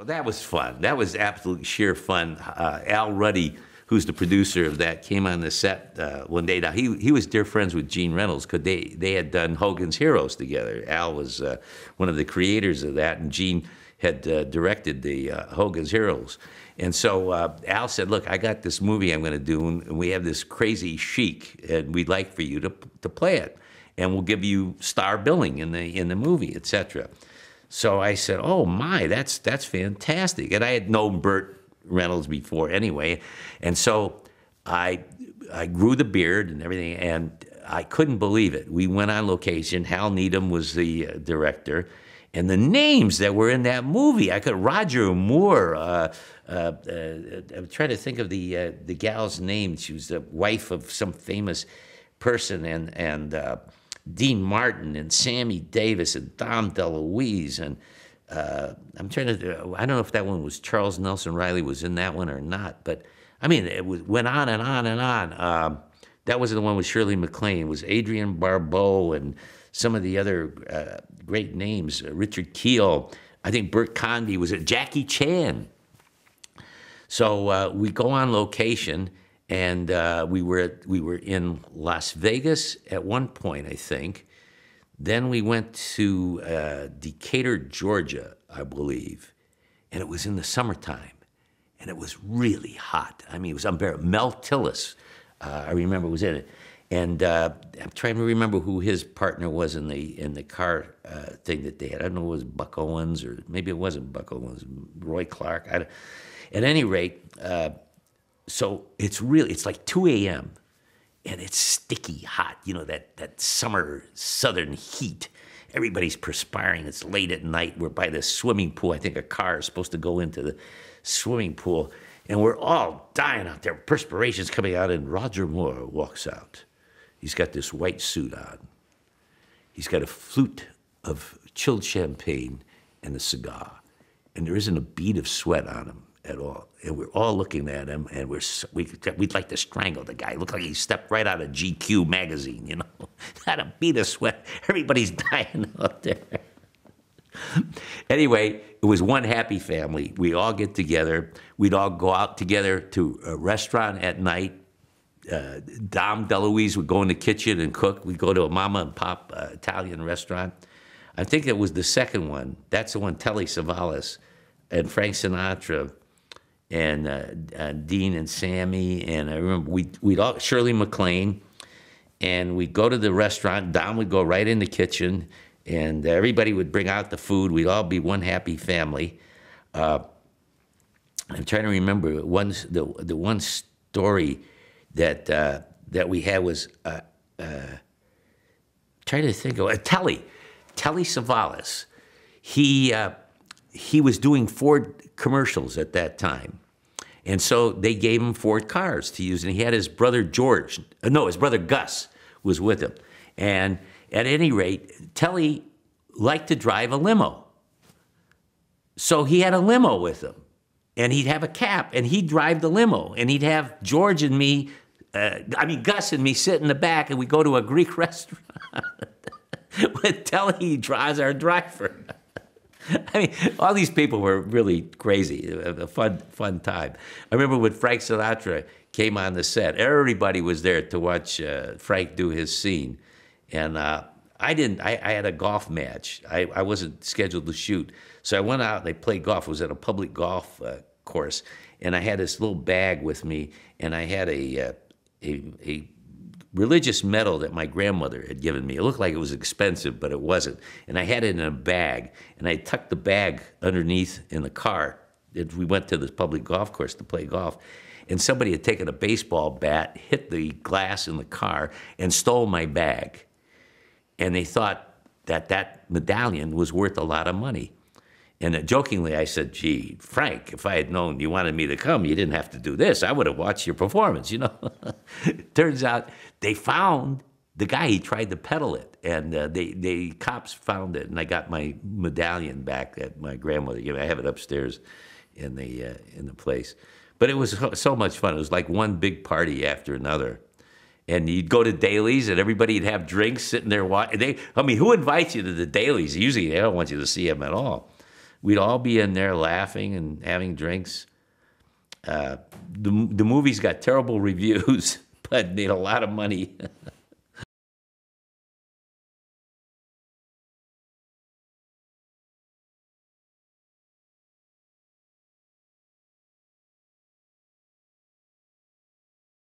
Well, that was fun. That was absolute sheer fun. Uh, Al Ruddy, who's the producer of that, came on the set uh, one day. Now he he was dear friends with Gene Reynolds because they they had done Hogan's Heroes together. Al was uh, one of the creators of that, and Gene had uh, directed the uh, Hogan's Heroes. And so uh, Al said, "Look, I got this movie I'm going to do, and we have this crazy sheik, and we'd like for you to to play it, and we'll give you star billing in the in the movie, etc." So I said, "Oh my, that's that's fantastic!" And I had known Burt Reynolds before anyway, and so I I grew the beard and everything, and I couldn't believe it. We went on location. Hal Needham was the uh, director, and the names that were in that movie, I could Roger Moore. Uh, uh, uh, I'm trying to think of the uh, the gal's name. She was the wife of some famous person, and and uh, Dean Martin and Sammy Davis and Dom DeLuise and uh, I'm trying to. I don't know if that one was Charles Nelson Reilly was in that one or not, but I mean it was, went on and on and on. Um, that was the one with Shirley MacLaine. It was Adrienne Barbeau and some of the other uh, great names. Uh, Richard Kiel. I think Bert Convy was it. Jackie Chan. So uh, we go on location, and uh, we were we were in Las Vegas at one point, I think. Then we went to uh, Decatur, Georgia, I believe, and it was in the summertime, and it was really hot. I mean, it was unbearable. Mel Tillis, uh, I remember, was in it, and uh, I'm trying to remember who his partner was in the in the car uh, thing that they had. I don't know, it was Buck Owens or maybe it wasn't Buck Owens, Roy Clark. At any rate, uh, so it's really it's like 2 a.m. and it's sticky hot. You know that that summer southern heat. Everybody's perspiring. It's late at night. We're by the swimming pool. I think a car is supposed to go into the swimming pool, and we're all dying out there. Perspiration's coming out, and Roger Moore walks out. He's got this white suit on. He's got a flute of chilled champagne and a cigar, and there isn't a bead of sweat on him at all. And we're all looking at him, and we're we, we'd like to strangle the guy. Looked like he stepped right out of GQ magazine, you know. Not a bead of sweat. Everybody's dying out there. anyway, it was one happy family. We all get together. We'd all go out together to a restaurant at night. Uh, Dom DeLuise would go in the kitchen and cook. We'd go to a mama and pop uh, Italian restaurant. I think it was the second one. That's the one, Telly Savalas and Frank Sinatra and uh, uh, Dean and Sammy, and I remember we we'd all Shirley MacLaine, and we'd go to the restaurant. Dom would go right in the kitchen, and everybody would bring out the food. We'd all be one happy family. Uh, I'm trying to remember one the the one story that uh, that we had was uh, uh, trying to think of uh, Telly Telly Savalas. He he was doing Ford commercials at that time. And so they gave him Ford cars to use. And he had his brother George, uh, no, his brother Gus was with him. And at any rate, Telly liked to drive a limo. So he had a limo with him. And he'd have a cap and he'd drive the limo. And he'd have George and me, uh, I mean, Gus and me sit in the back and we go to a Greek restaurant with Telly drives our driver. I mean, all these people were really crazy. A fun, fun time. I remember when Frank Sinatra came on the set. Everybody was there to watch uh, Frank do his scene, and uh, I didn't. I, I, had a golf match. I, I, wasn't scheduled to shoot, so I went out and I played golf. It was at a public golf uh, course, and I had this little bag with me, and I had a uh, a, a religious medal that my grandmother had given me. It looked like it was expensive, but it wasn't. And I had it in a bag, and I tucked the bag underneath in the car. We went to this public golf course to play golf, and somebody had taken a baseball bat, hit the glass in the car, and stole my bag. And they thought that that medallion was worth a lot of money. And jokingly, I said, gee, Frank, if I had known you wanted me to come, you didn't have to do this. I would have watched your performance, you know. Turns out they found the guy, he tried to peddle it. And uh, they, they cops found it, and I got my medallion back that my grandmother gave me. I have it upstairs in the, uh, in the place. But it was so much fun. It was like one big party after another and you'd go to dailies and everybody'd have drinks sitting there watching. They, I mean, who invites you to the dailies? Usually they don't want you to see them at all. We'd all be in there laughing and having drinks. Uh, the the movies got terrible reviews, but made a lot of money.